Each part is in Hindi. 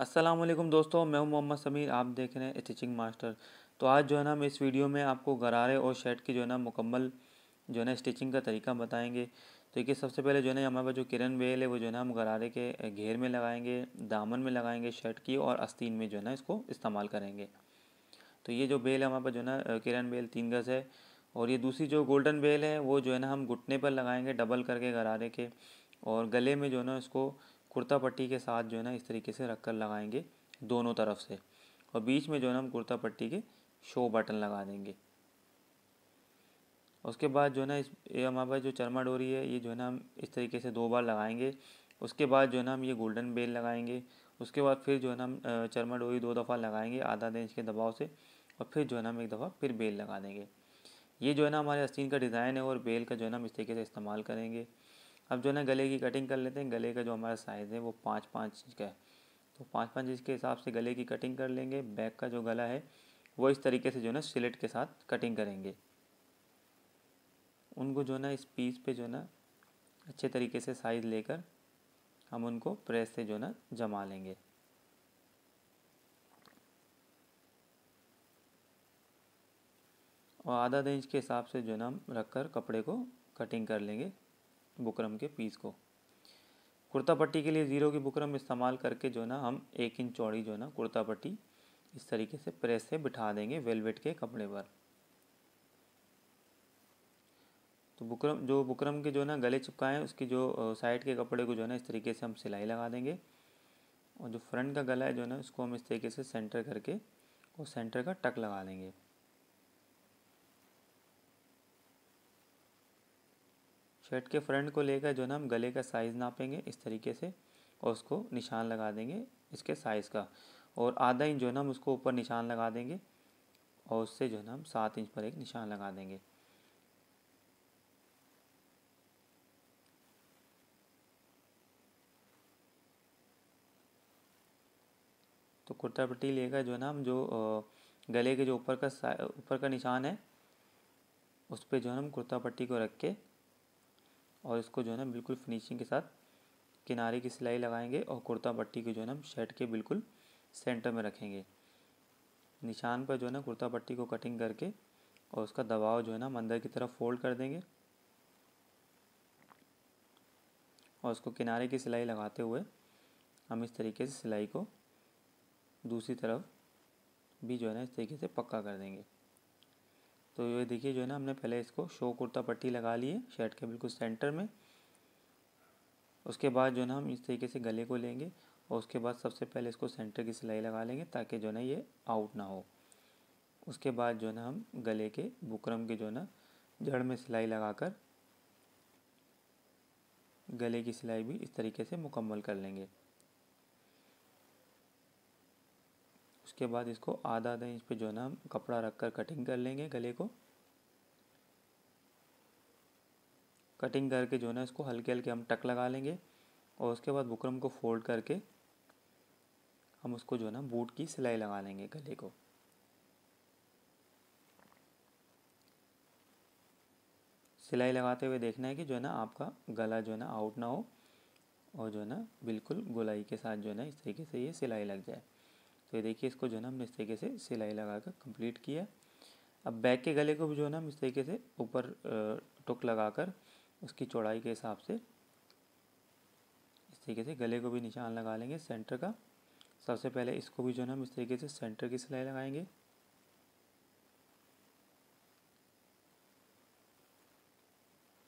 असलम दोस्तों, मैं हूँ मोहम्मद समीर, आप देख रहे हैं स्टिचिंग मास्टर तो आज जो है ना, हम इस वीडियो में आपको गरारे और शर्ट की जो है ना, मुकम्मल जो है ना, स्टिचिंग का तरीका बताएँगे। तो ये सबसे पहले जो है ना हमारे पास जो किरण बेल है, वो जो है ना, हम गरारे के घेर में लगाएँगे, दामन में लगाएँगे शर्ट की और आस्तीन में जो है ना, इसको इस्तेमाल करेंगे। तो ये जो बेल है हमारे पास जो है ना, किरण बेल तीन गज़ है और ये दूसरी जो गोल्डन बेल है, वो जो है ना, हम घुटने पर लगाएँगे डबल करके गरारे के और गले में जो है ना, इसको कुर्ता पट्टी के साथ जो है ना इस तरीके से रख कर लगाएँगे दोनों तरफ़ से। और बीच में जो है ना हम कुर्ता पट्टी के शो बटन लगा देंगे। उसके बाद जो है ना इस, ये हमारे पास जो चरमा डोरी है, ये जो है ना हम इस तरीके से दो बार लगाएँगे। उसके बाद जो है ना हम ये गोल्डन बेल लगाएँगे। उसके बाद फिर जो है ना हम चरमा डोरी दो दफ़ा लगाएँगे आधा आधा इंच के दबाव से और फिर जो है ना हम एक दफ़ा फिर बेल लगा देंगे। ये जो है ना हमारे आस्तीन का डिज़ाइन है और बेल का जो है ना हम इस तरीके से इस्तेमाल करेंगे। अब जो है ना, गले की कटिंग कर लेते हैं। गले का जो हमारा साइज़ है, वो पाँच पाँच इंच का है। तो पाँच पाँच इंच के हिसाब से गले की कटिंग कर लेंगे। बैक का जो गला है, वो इस तरीके से जो है ना सिलेट के साथ कटिंग करेंगे। उनको जो है ना, इस पीस पे जो है ना, अच्छे तरीके से साइज़ लेकर हम उनको प्रेस से जो है ना, जमा लेंगे। और आधा आधा इंच के हिसाब से जो है ना, हम रख कर कपड़े को कटिंग कर लेंगे। बुकरम के पीस को। कुर्ता पट्टी के लिए ज़ीरो की बुकरम इस्तेमाल करके जो है ना, हम एक इंच चौड़ी जो है ना कुर्ता पट्टी इस तरीके से प्रेस से बिठा देंगे वेलवेट के कपड़े पर। तो बुकरम, जो बुकरम के जो है ना गले चिपकाए उसकी जो साइड के कपड़े को जो है ना इस तरीके से हम सिलाई लगा देंगे। और जो फ्रंट का गला है जो है ना, उसको हम इस तरीके से सेंटर करके और सेंटर का टक लगा लेंगे शर्ट के फ्रंट को लेकर जो ना, हम गले का साइज़ नापेंगे इस तरीके से और उसको निशान लगा देंगे इसके साइज़ का। और आधा इंच जो है ना, हम उसको ऊपर निशान लगा देंगे और उससे जो है ना, हम सात इंच पर एक निशान लगा देंगे। तो कुर्ता पट्टी लेकर जो है ना, हम जो गले के जो ऊपर का ऊपर का निशान है, उस पर जो है हम कुर्ता पट्टी को रख के और इसको जो है ना बिल्कुल फिनिशिंग के साथ किनारे की सिलाई लगाएँगे और कुर्ता पट्टी को जो है ना शर्ट के बिल्कुल सेंटर में रखेंगे। निशान पर जो है ना कुर्ता पट्टी को कटिंग करके और उसका दबाव जो है ना हम अंदर की तरफ़ फोल्ड कर देंगे। और उसको किनारे की सिलाई लगाते हुए हम इस तरीके से सिलाई को दूसरी तरफ़ भी जो है ना इस तरीके से पक्का कर देंगे। तो ये देखिए जो है ना, हमने पहले इसको शो कुर्ता पट्टी लगा ली है, शर्ट के बिल्कुल सेंटर में। उसके बाद जो है ना, हम इस तरीके से गले को लेंगे और उसके बाद सबसे पहले इसको सेंटर की सिलाई लगा लेंगे ताकि जो है ना, ये आउट ना हो। उसके बाद जो है ना, हम गले के बुकरम के जो है ना, जड़ में सिलाई लगाकर गले की सिलाई भी इस तरीके से मुकम्मल कर लेंगे। उसके बाद इसको आधा आधा इंच पे जो है ना हम कपड़ा रख कर कटिंग कर लेंगे गले को। कटिंग करके जो है ना इसको हल्के हल्के हम टक लगा लेंगे और उसके बाद बुकरम को फोल्ड करके हम उसको जो है ना बूट की सिलाई लगा लेंगे गले को। सिलाई लगाते हुए देखना है कि जो है ना आपका गला जो है ना आउट ना हो और जो है ना बिल्कुल गोलाई के साथ जो है ना इस तरीके से ये सिलाई लग जाए। तो ये देखिए, इसको जो है ना हमने इस तरीके से सिलाई लगा कर कंप्लीट किया। अब बैक के गले को भी जो है ना हम इस तरीके से ऊपर टुक लगाकर उसकी चौड़ाई के हिसाब से इस तरीके से गले को भी निशान लगा लेंगे सेंटर का। सबसे पहले इसको भी जो है ना हम इस तरीके से सेंटर की सिलाई लगाएँगे।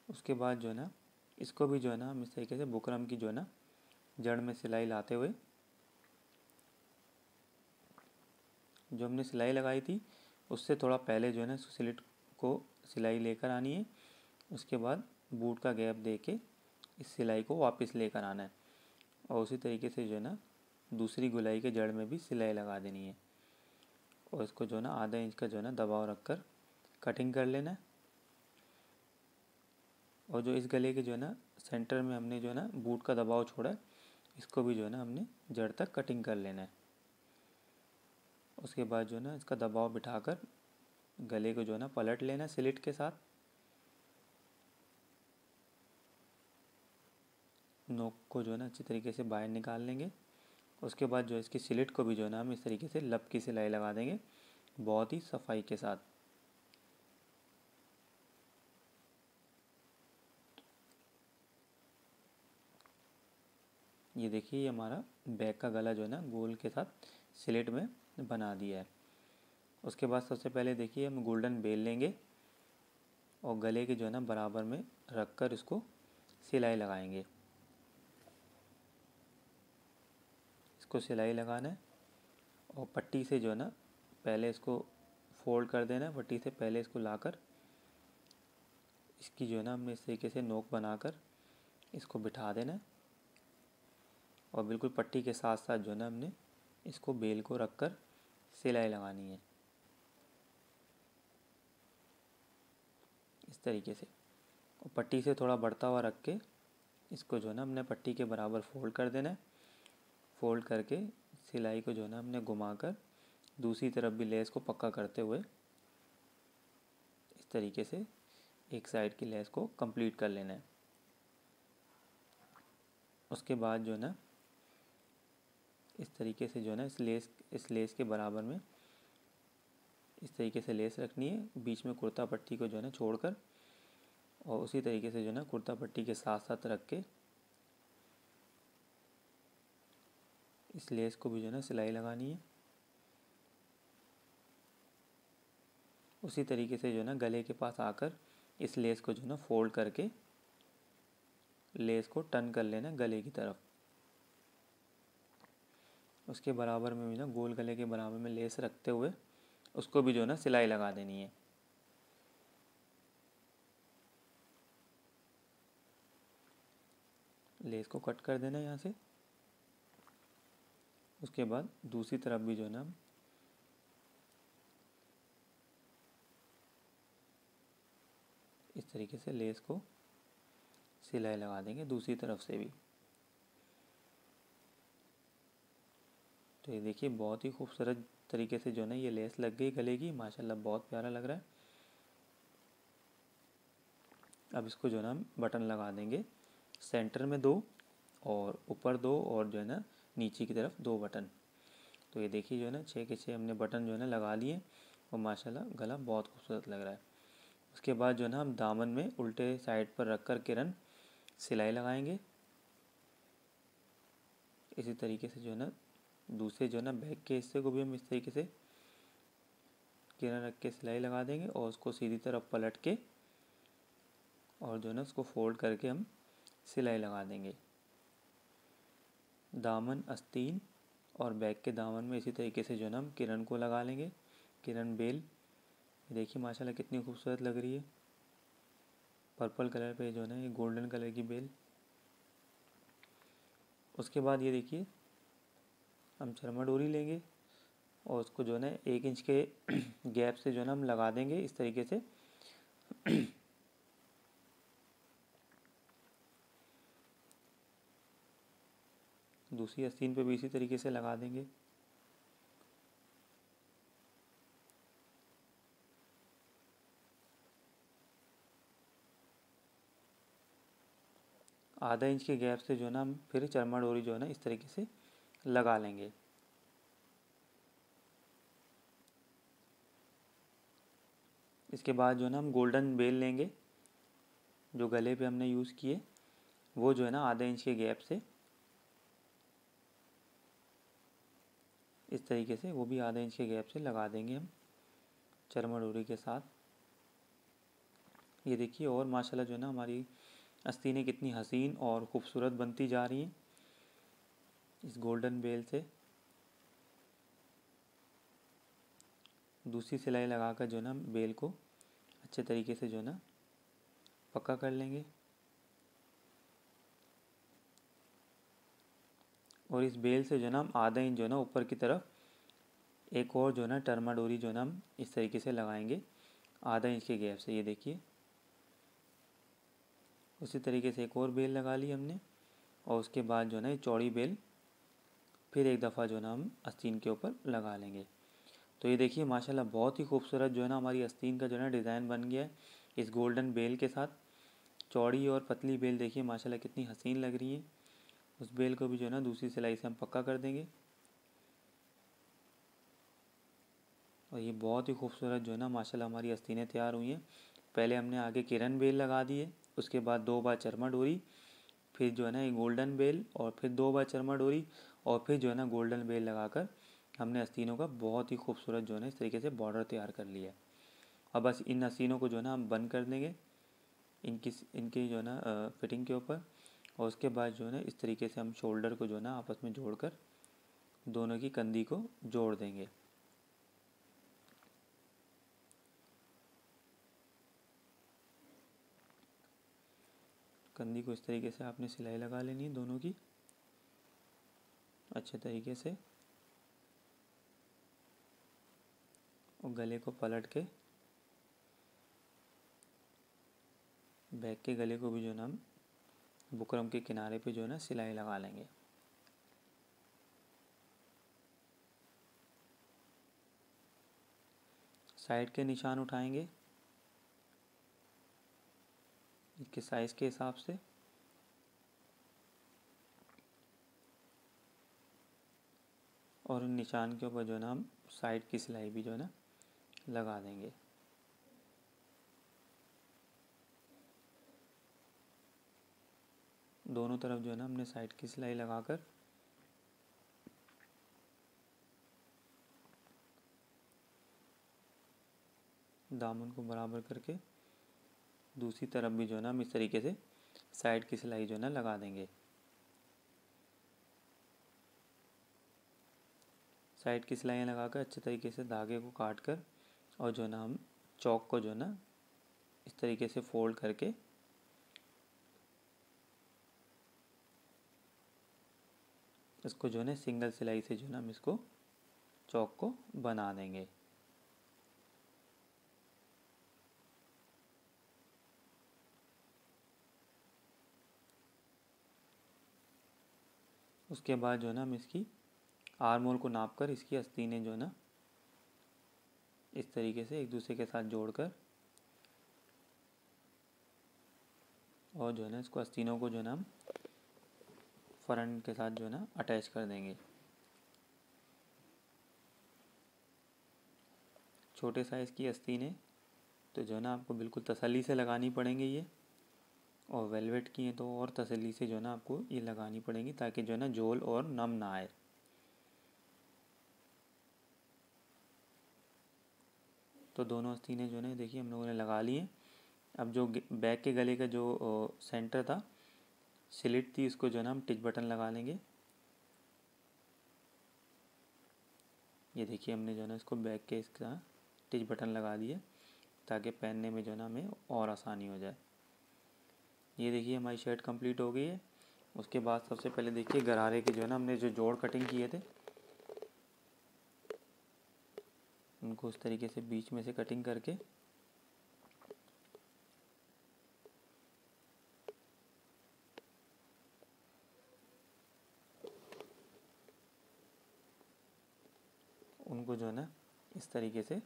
उसके बाद जो है ना, इसको भी जो है ना हम इस तरीके से बुकरम की जो है ना जड़ में सिलाई लाते हुए जो हमने सिलाई लगाई थी, उससे थोड़ा पहले जो है ना स्लिट को सिलाई लेकर आनी है। उसके बाद बूट का गैप दे के इस सिलाई को वापस लेकर आना है। और उसी तरीके से जो है ना दूसरी गुलाई के जड़ में भी सिलाई लगा देनी है। और इसको जो है ना आधा इंच का जो है ना दबाव रख कर कटिंग कर लेना है। और जो इस गले के जो है ना सेंटर में हमने जो है ना बूट का दबाव छोड़ा है, इसको भी जो है ना हमने जड़ तक कटिंग कर लेना है। उसके बाद जो है ना, इसका दबाव बिठाकर गले को जो है ना, पलट लेना सिलिट के साथ। नोक को जो है ना, अच्छी तरीके से बाहर निकाल लेंगे। उसके बाद जो है, इसकी स्लिट को भी जो है ना, हम इस तरीके से लब की सिलाई लगा देंगे, बहुत ही सफ़ाई के साथ। ये देखिए, ये हमारा बैक का गला जो है ना, गोल के साथ सिलेट में बना दिया है। उसके बाद सबसे पहले देखिए, हम गोल्डन बेल लेंगे और गले के जो है ना, बराबर में रख कर इसको सिलाई लगाएँगे। इसको सिलाई लगाना है और पट्टी से जो है ना, पहले इसको फोल्ड कर देना है। पट्टी से पहले इसको लाकर इसकी जो है ना हमने इस तरीके से नोक बनाकर इसको बिठा देना है। और बिल्कुल पट्टी के साथ साथ जो है ना, हमने इसको बेल को रख कर सिलाई लगानी है। इस तरीके से। और पट्टी से थोड़ा बढ़ता हुआ रख के इसको जो है ना हमने पट्टी के बराबर फोल्ड कर देना है। फोल्ड करके सिलाई को जो है ना हमने घुमा कर दूसरी तरफ़ भी लेस को पक्का करते हुए इस तरीके से एक साइड की लेस को कंप्लीट कर लेना है। उसके बाद जो है ना इस तरीके से जो है ना इस लेस इस लेस के बराबर में इस तरीके से लेस रखनी है। बीच में कुर्ता पट्टी को जो है ना छोड़कर और उसी तरीके से जो है ना कुर्ता पट्टी के साथ साथ रख के इस लेस को भी जो है ना सिलाई लगानी है। उसी तरीके से जो है ना गले के पास आकर इस लेस को जो है ना फोल्ड करके लेस को टर्न कर लेना गले की तरफ़। उसके बराबर में भी ना, गोल गले के बराबर में लेस रखते हुए उसको भी जो है ना सिलाई लगा देनी है। लेस को कट कर देना यहाँ से। उसके बाद दूसरी तरफ़ भी जो है ना इस तरीके से लेस को सिलाई लगा देंगे दूसरी तरफ़ से भी। तो ये देखिए, बहुत ही खूबसूरत तरीके से जो है ना ये लेस लग गई गले की। माशाल्लाह बहुत प्यारा लग रहा है। अब इसको जो है ना बटन लगा देंगे। सेंटर में दो और ऊपर दो और जो है ना नीचे की तरफ़ दो बटन। तो ये देखिए जो है ना छः के छः हमने बटन जो है ना लगा लिए और माशाल्लाह गला बहुत खूबसूरत लग रहा है। उसके बाद जो है ना हम दामन में उल्टे साइड पर रख कर किरण सिलाई लगाएँगे। इसी तरीके से जो है ना दूसरे जो है ना, बैक के हिस्से को भी हम इस तरीके से किरण रख के सिलाई लगा देंगे और उसको सीधी तरफ़ पलट के और जो है ना, उसको फोल्ड करके हम सिलाई लगा देंगे। दामन, अस्तीन और बैक के दामन में इसी तरीके से जो है ना, हम किरण को लगा लेंगे। किरण बेल देखिए माशाल्लाह कितनी खूबसूरत लग रही है। पर्पल कलर पे जो है ना, ये गोल्डन कलर की बेल। उसके बाद ये देखिए हम चरमा डोरी लेंगे और उसको जो है एक इंच के गैप से जो है ना हम लगा देंगे इस तरीके से। दूसरी आस्तीन पे भी इसी तरीके से लगा देंगे। आधा इंच के गैप से जो है ना हम फिर चरमा डोरी जो है ना इस तरीके से लगा लेंगे। इसके बाद जो है ना हम गोल्डन बेल लेंगे, जो गले पे हमने यूज़ किए, वो जो है ना आधे इंच के गैप से, इस तरीके से वो भी आधे इंच के गैप से लगा देंगे हम चरमा डोरी के साथ। ये देखिए और माशाल्लाह जो है ना हमारी अस्तीनें कितनी हसीन और ख़ूबसूरत बनती जा रही हैं। इस गोल्डन बेल से। दूसरी सिलाई लगाकर जो है ना, बेल को अच्छे तरीके से जो ना, पक्का कर लेंगे। और इस बेल से जो ना आधा इंच जो ना, ऊपर की तरफ़ एक और जो ना टर्मा डोरी जो ना, हम इस तरीके से लगाएँगे, आधा इंच के गैप से, ये देखिए। उसी तरीके से एक और बेल लगा ली हमने, और उसके बाद जो है ना, ये चौड़ी बेल फिर एक दफ़ा जो है ना हम आस्तीन के ऊपर लगा लेंगे। तो ये देखिए, माशाल्लाह बहुत ही खूबसूरत जो है ना हमारी आस्तीन का जो है ना डिज़ाइन बन गया है इस गोल्डन बेल के साथ। चौड़ी और पतली बेल देखिए, माशाल्लाह कितनी हसीन लग रही है। उस बेल को भी जो है ना दूसरी सिलाई से हम पक्का कर देंगे। और ये बहुत ही खूबसूरत जो है ना माशाल्लाह हमारी अस्तीनें तैयार हुई हैं। पहले हमने आगे किरण बेल लगा दी है, उसके बाद दो बार चरमा डोरी, फिर जो है ना ये गोल्डन बेल और फिर दो बार चरमा डोरी। और फिर जो है ना गोल्डन बेल लगाकर हमने अस्तीनों का बहुत ही खूबसूरत जो है ना इस तरीके से बॉर्डर तैयार कर लिया अब बस इन अस्तीनों को जो है ना हम बंद कर देंगे इनकी इनकी जो है ना फिटिंग के ऊपर और उसके बाद जो है ना इस तरीके से हम शोल्डर को जो है ना आपस में जोड़कर दोनों की कंधी को जोड़ देंगे। कंधी को इस तरीके से आपने सिलाई लगा लेनी है दोनों की। अच्छे तरीके से और गले को पलट के, बैक के गले को भी जो ना हम बुकरम के किनारे पे जो है ना सिलाई लगा लेंगे। साइड के निशान उठाएँगे, इसके साइज़ के हिसाब से। और निशान के ऊपर जो है ना हम साइड की सिलाई भी जो है ना लगा देंगे। दोनों तरफ़ जो है ना हमने साइड की सिलाई लगाकर दामन को बराबर करके दूसरी तरफ़ भी जो है ना हम इस तरीके से साइड की सिलाई जो है ना लगा देंगे। साइड की सिलाइयाँ लगाकर अच्छे तरीके से धागे को काट कर और जो ना हम चौक को जो ना इस तरीके से फोल्ड करके इसको जो है ना सिंगल सिलाई से जो है ना हम इसको चौक को बना देंगे। उसके बाद जो है ना हम इसकी आर्म होल को नाप कर इसकी अस्तीनें जो है ना, इस तरीके से एक दूसरे के साथ जोड़कर और जो है ना, इसको अस्तीनों को जो है ना हम फ्रंट के साथ जो है ना अटैच कर देंगे। छोटे साइज़ की अस्तीनें तो जो है ना आपको बिल्कुल तसल्ली से लगानी पड़ेंगी ये, और वेलवेट की हैं तो और तसल्ली से जो है ना आपको ये लगानी पड़ेंगी ताकि जो है ना जोल और नम ना आए। तो दोनों अस्तीनें जो है देखिए, हम लोगों ने लगा लिए। अब जो बैक के गले का जो सेंटर था सिलिट थी, इसको जो है ना, हम टिच बटन लगा लेंगे। ये देखिए, हमने जो है ना, इसको बैक के इसका टिच बटन लगा दिए ताकि पहनने में जो है ना, हमें और आसानी हो जाए। ये देखिए, हमारी शर्ट कंप्लीट हो गई है। उसके बाद सबसे पहले देखिए, गरारे के जो है ना, हमने जो जोड़ कटिंग किए थे उनको उस तरीके से बीच में से कटिंग करके उनको जो है ना, इस तरीके से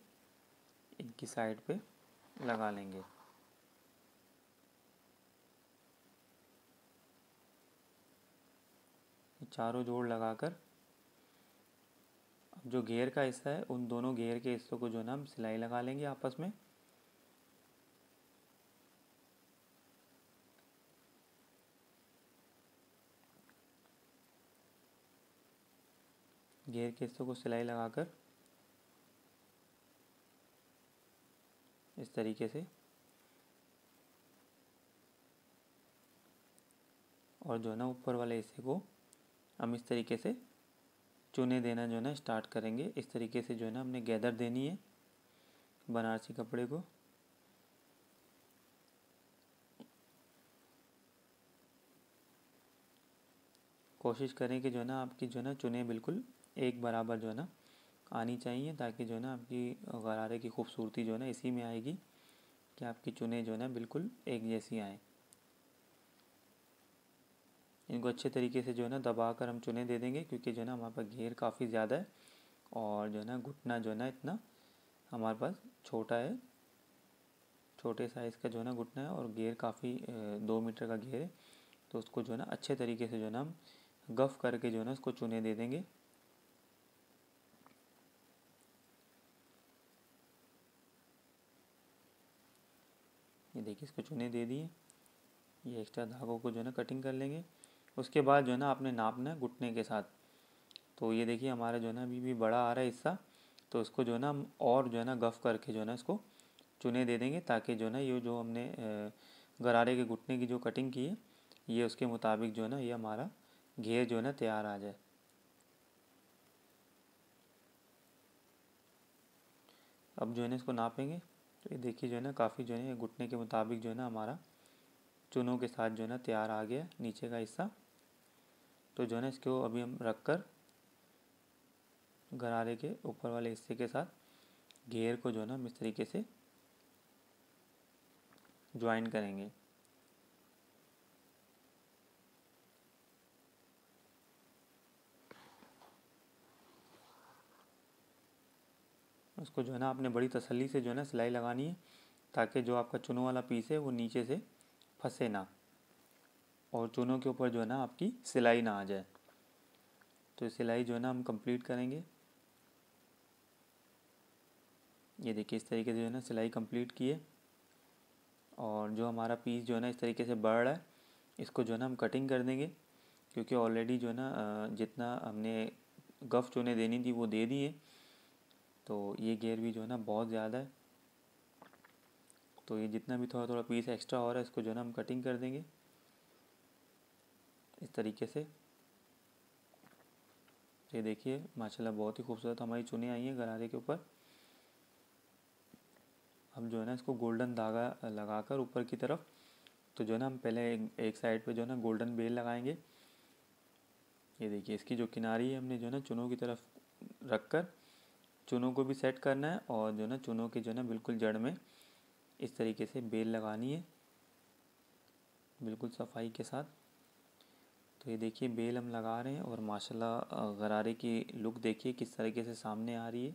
इनकी साइड पे लगा लेंगे। चारों जोड़ लगाकर जो घेर का हिस्सा है, उन दोनों घेर के हिस्सों को जो है ना हम सिलाई लगा लेंगे आपस में। घेर के हिस्सों को सिलाई लगाकर इस तरीके से और जो है ना ऊपर वाले हिस्से को हम इस तरीके से चुने देना जो है ना स्टार्ट करेंगे। इस तरीके से जो है ना हमने गैदर देनी है बनारसी कपड़े को। कोशिश करें कि जो है ना आपकी जो है ना चुने बिल्कुल एक बराबर जो है ना आनी चाहिए ताकि जो है ना आपकी गरारे की खूबसूरती जो है ना इसी में आएगी कि आपकी चुने जो है ना बिल्कुल एक जैसी आए। इनको अच्छे तरीके से जो है ना दबा कर हम चुने दे देंगे, क्योंकि जो है ना हमारे पास घेर काफ़ी ज़्यादा है और जो है ना घुटना जो है ना इतना हमारे पास छोटा है। छोटे साइज़ का जो है ना घुटना है और घेर काफ़ी दो मीटर का घेर है। तो उसको जो है ना अच्छे तरीके से जो है ना हम गफ करके जो है ना इसको चुने दे देंगे। ये देखिए इसको चुने दे दिए। ये एक्स्ट्रा धागों को जो है ना कटिंग कर लेंगे। उसके बाद जो है ना आपने नापना है घुटने के साथ तो ये देखिए हमारा जो है ना अभी भी बड़ा आ रहा है हिस्सा तो इसको जो है ना और जो है ना गफ़ करके जो है ना इसको चुने दे देंगे ताकि जो है ना ये जो हमने गरारे के घुटने की जो कटिंग की है ये उसके मुताबिक जो है ना ये हमारा घेर जो है ना तैयार आ जाए अब जो है ना इसको नापेंगे तो ये देखिए जो है ना काफ़ी जो है ना घुटने के मुताबिक जो है ना हमारा चुनों के साथ जो है ना तैयार आ गया नीचे का हिस्सा तो जो है ना, इसको अभी हम रख कर गरारे के ऊपर वाले हिस्से के साथ घेर को जो है ना, हम इस तरीके से ज्वाइन करेंगे। उसको जो है ना, आपने बड़ी तसल्ली से जो है ना, सिलाई लगानी है, ताकि जो आपका चुनों वाला पीस है, वो नीचे से फंसे ना। और चुनों के ऊपर जो है ना आपकी सिलाई ना आ जाए। तो सिलाई जो है ना हम कंप्लीट करेंगे। ये देखिए, इस तरीके से जो है ना सिलाई कंप्लीट की है। और जो हमारा पीस जो है ना इस तरीके से बढ़ रहा है, इसको जो है ना हम कटिंग कर देंगे। क्योंकि ऑलरेडी जो है ना जितना हमने गफ़ चुने देनी थी वो दे दिए तो ये गेयर भी जो है ना बहुत ज़्यादा है। तो ये जितना भी थोड़ा थोड़ा पीस एक्स्ट्रा हो रहा है, इसको जो है ना हम कटिंग कर देंगे। इस तरीके से। ये देखिए माशाल्लाह बहुत ही खूबसूरत हमारी चुने आई हैं गरारे के ऊपर। हम जो है ना इसको गोल्डन धागा लगाकर ऊपर की तरफ़ तो जो है ना हम पहले एक, साइड पे जो है ना गोल्डन बेल लगाएँगे। ये देखिए इसकी जो किनारी है हमने जो है ना चुनों की तरफ़ रख कर चुनों को भी सेट करना है और जो है ना चुनों के जो है ना बिल्कुल जड़ में इस तरीके से बेल लगानी है बिल्कुल सफ़ाई के साथ। तो ये देखिए, बेल हम लगा रहे हैं और माशाल्लाह गरारे की लुक देखिए, किस तरीके से सामने आ रही है।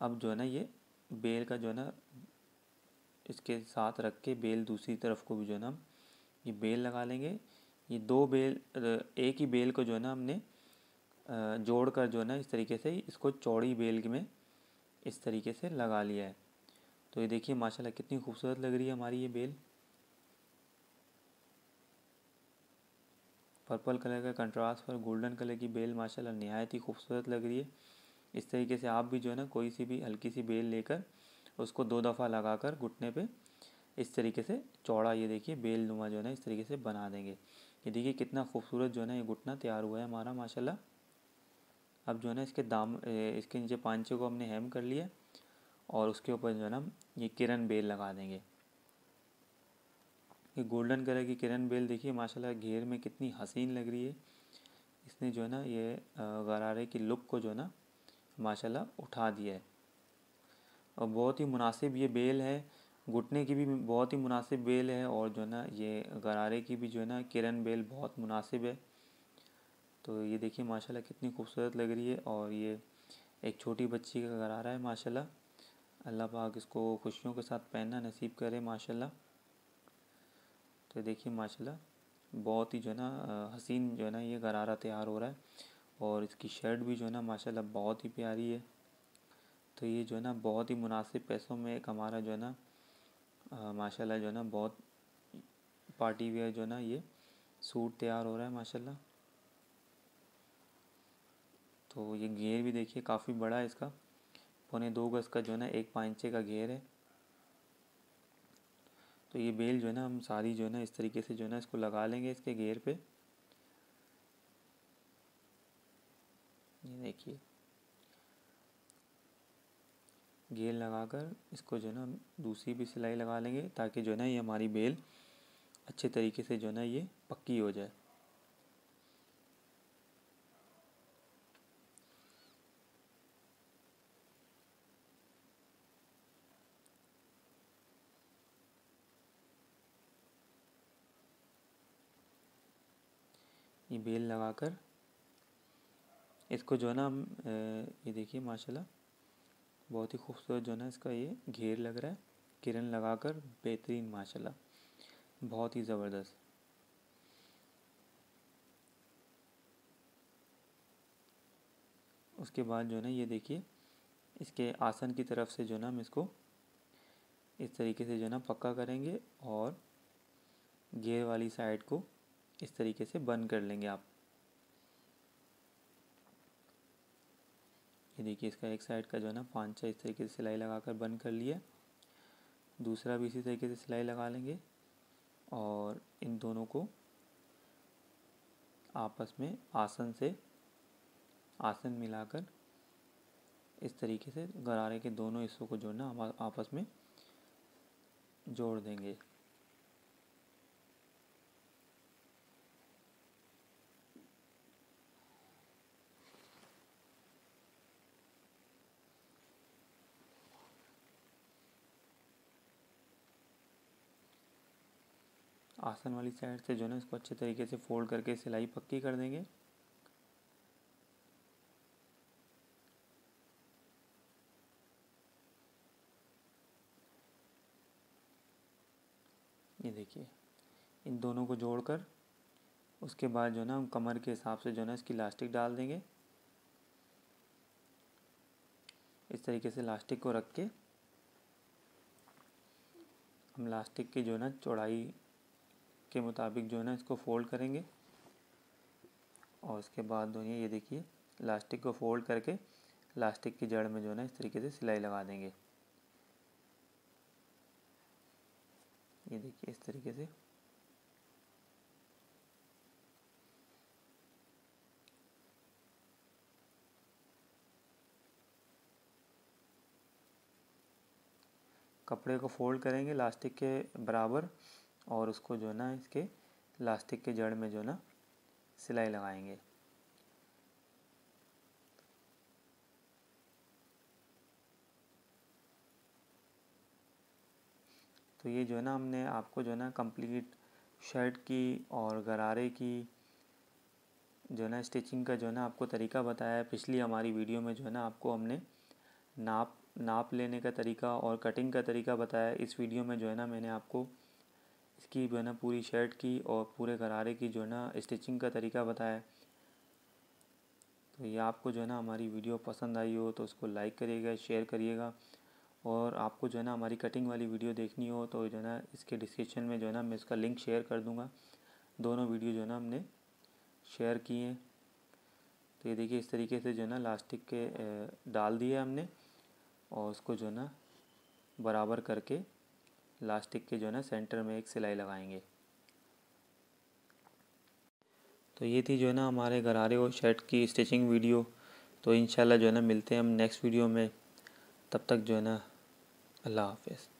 अब जो है ना, ये बेल का जो है ना, इसके साथ रख के बेल दूसरी तरफ़ को भी जो है ना ये बेल लगा लेंगे। ये दो बेल एक ही बेल को जो है ना हमने जोड़ कर जो है ना, इस तरीके से इसको चौड़ी बेल में इस तरीके से लगा लिया है। तो ये देखिए, माशाल्लाह कितनी खूबसूरत लग रही है हमारी ये बेल। पर्पल कलर का कंट्रास्ट पर गोल्डन कलर की बेल, माशाल्लाह, नहायत ही खूबसूरत लग रही है। इस तरीके से आप भी जो है ना, कोई सी भी हल्की सी बेल लेकर उसको दो दफ़ा लगाकर घुटने पे इस तरीके से चौड़ा, ये देखिए, बेल नुमा जो है ना, इस तरीके से बना देंगे। ये देखिए कितना खूबसूरत जो है ना, ये घुटना तैयार हुआ है हमारा, माशाल्लाह। अब जो है ना, इसके दाम इसके नीचे पांचे को हमने हेम कर लिया और उसके ऊपर जो है ना, ये किरण बेल लगा देंगे। ये गोल्डन कलर की किरण बेल देखिए, माशाल्लाह घेर में कितनी हसीन लग रही है। इसने जो है ना, ये गरारे की लुक को जो है ना, माशाल्लाह उठा दिया है। और बहुत ही मुनासिब ये बेल है। घुटने की भी बहुत ही मुनासिब बेल है और जो है ना, ये गरारे की भी जो है ना, किरण बेल बहुत मुनासिब है। तो ये देखिए, माशाल्लाह कितनी खूबसूरत लग रही है और ये एक छोटी बच्ची का गरारा है, माशाल्लाह। अल्लाह पाक इसको खुशियों के साथ पहनना नसीब करे, माशाल्लाह। तो देखिए, माशाल्लाह, बहुत ही जो है ना हसीन जो है ना ये गरारा तैयार हो रहा है और इसकी शर्ट भी जो है ना, माशाल्लाह, बहुत ही प्यारी है। तो ये जो है ना, बहुत ही मुनासिब पैसों में एक हमारा जो है ना माशाल्लाह जो है ना, बहुत पार्टी वेयर जो है ना, ये सूट तैयार हो रहा है, माशाल्लाह। तो ये घेर भी देखिए, काफ़ी बड़ा है इसका। पौने दो गज़ का जो है ना, एक पाँचे का घेर है। तो ये बेल जो है ना, हम सारी जो है ना, इस तरीके से जो है ना, इसको लगा लेंगे इसके घेर पे। ये देखिए। घेर लगाकर इसको जो है ना दूसरी भी सिलाई लगा लेंगे ताकि जो है ना, ये हमारी बेल अच्छे तरीके से जो है ना, ये पक्की हो जाए। ये बेल लगाकर इसको जो है ना हम ये देखिए, माशाल्लाह, बहुत ही खूबसूरत जो है ना इसका ये घेर लग रहा है, किरण लगाकर, बेहतरीन, माशाल्लाह, बहुत ही ज़बरदस्त। उसके बाद जो है ना ये देखिए, इसके आसन की तरफ़ से जो है ना हम इसको इस तरीके से जो है ना पक्का करेंगे और घेर वाली साइड को इस तरीके से बंद कर लेंगे आप। ये देखिए, इसका एक साइड का जो है ना पाँच छः इस तरीके से सिलाई लगाकर बंद कर लिया दूसरा भी इसी तरीके से सिलाई लगा लेंगे और इन दोनों को आपस में आसन से, आसन मिलाकर इस तरीके से गरारे के दोनों हिस्सों को जोड़ना हम आपस में जोड़ देंगे। आसन वाली साइड से जो है इसको अच्छे तरीके से फोल्ड करके सिलाई पक्की कर देंगे। ये देखिए, इन दोनों को जोड़कर, उसके बाद जो है ना, हम कमर के हिसाब से जो है ना, इसकी लास्टिक डाल देंगे। इस तरीके से लास्टिक को रख के, हम लास्टिक की जो है ना, चौड़ाई के मुताबिक जो है ना इसको फोल्ड करेंगे। और उसके बाद जो ये देखिए लास्टिक को फोल्ड करके लास्टिक की जड़ में जो है ना इस तरीके से सिलाई लगा देंगे। ये देखिए इस तरीके से। कपड़े को फोल्ड करेंगे लास्टिक के बराबर। और उसको जो है ना, इसके लास्टिक के जड़ में जो है ना, सिलाई लगाएँगे। तो ये जो है ना, हमने आपको जो है ना, कंप्लीट शर्ट की और गरारे की जो है ना, स्टिचिंग का जो है ना, आपको तरीका बताया है। पिछली हमारी वीडियो में जो है ना, आपको हमने नाप नाप लेने का तरीका और कटिंग का तरीका बताया इस वीडियो में जो है ना, मैंने आपको इसकी जो है ना, पूरी शर्ट की और पूरे गरारे की जो है ना स्टिचिंग का तरीका बताया। तो ये आपको जो है ना, हमारी वीडियो पसंद आई हो तो उसको लाइक करिएगा शेयर करिएगा और आपको जो है ना, हमारी कटिंग वाली वीडियो देखनी हो तो जो है ना, इसके डिस्क्रिप्शन में जो है ना, मैं इसका लिंक शेयर कर दूँगा। दोनों वीडियो जो है ना, हमने शेयर किए हैं। तो ये देखिए, इस तरीके से जो है ना लास्टिक के डाल दिए हमने और उसको जो है ना, बराबर करके लास्टिक के जो है ना सेंटर में एक सिलाई लगाएँगे। तो ये थी जो है ना हमारे गरारे और शर्ट की स्टिचिंग वीडियो। तो इन जो है ना मिलते हैं हम नेक्स्ट वीडियो में। तब तक जो है ना अल्लाह हाफिज़।